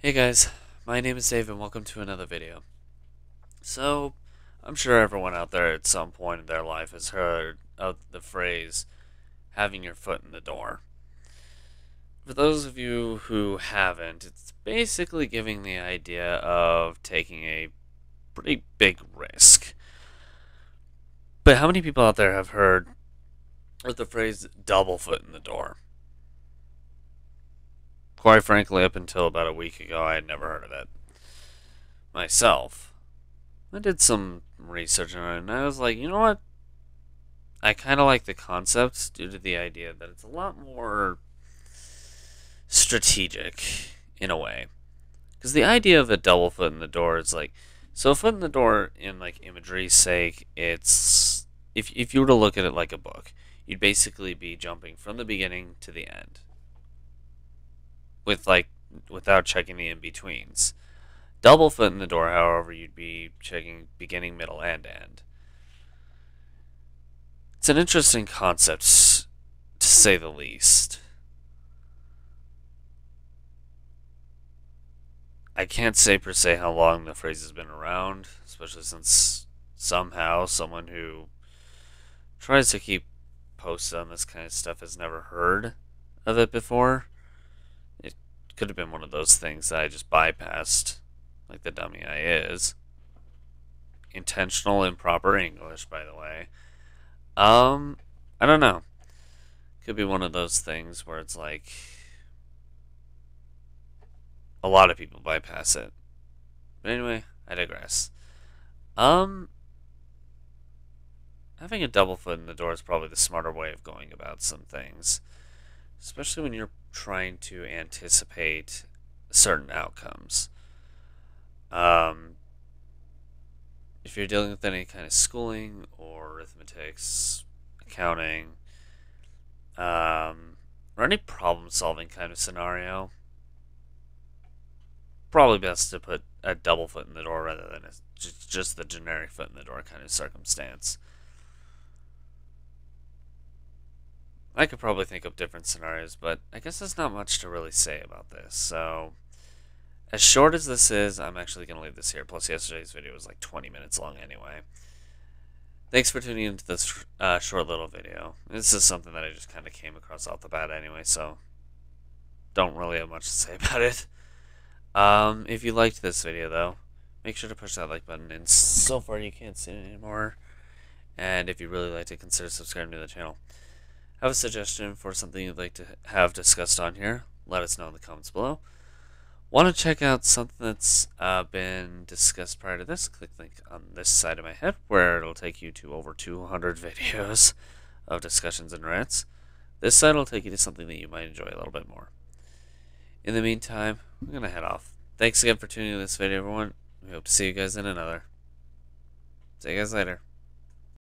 Hey guys, my name is Dave and welcome to another video. So, I'm sure everyone out there at some point in their life has heard of the phrase, having your foot in the door. For those of you who haven't, it's basically giving the idea of taking a pretty big risk. But how many people out there have heard of the phrase double foot in the door? Quite frankly, up until about a week ago, I had never heard of it myself. I did some research on it, and I was like, you know what? I kind of like the concept due to the idea that it's a lot more strategic in a way. Because the idea of a double foot in the door is like, so foot in the door, in like imagery's sake, it's if if you were to look at it like a book, you'd basically be jumping from the beginning to the end with like without checking the in betweens. Double foot in the door, however, you'd be checking beginning, middle, and end. It's an interesting concept, to say the least. I can't say per se how long the phrase has been around, especially since somehow someone who tries to keep posts on this kind of stuff has never heard of it before. Could have been one of those things that I just bypassed, like the dummy I is. Intentional improper English, by the way. Um, I don't know. Could be one of those things where it's like a lot of people bypass it. But anyway, I digress. Um, having a double foot in the door is probably the smarter way of going about some things, especially when you're trying to anticipate certain outcomes. Um, if you're dealing with any kind of schooling or arithmetics, accounting, um, or any problem solving kind of scenario, probably best to put a double foot in the door rather than a, just the generic foot in the door kind of circumstance. I could probably think of different scenarios, but I guess there's not much to really say about this. So, as short as this is, I'm actually going to leave this here. Plus, yesterday's video was like 20 minutes long anyway. Thanks for tuning into this uh, short little video. This is something that I just kind of came across off the bat anyway, so don't really have much to say about it. Um, if you liked this video, though, make sure to push that like button. And so far, you can't see it anymore. And if you really like to consider subscribing to the channel have a suggestion for something you'd like to have discussed on here, let us know in the comments below. Want to check out something that's uh, been discussed prior to this? Click link on this side of my head where it'll take you to over 200 videos of discussions and rants. This side will take you to something that you might enjoy a little bit more. In the meantime, I'm going to head off. Thanks again for tuning in this video, everyone. We hope to see you guys in another. See you guys later.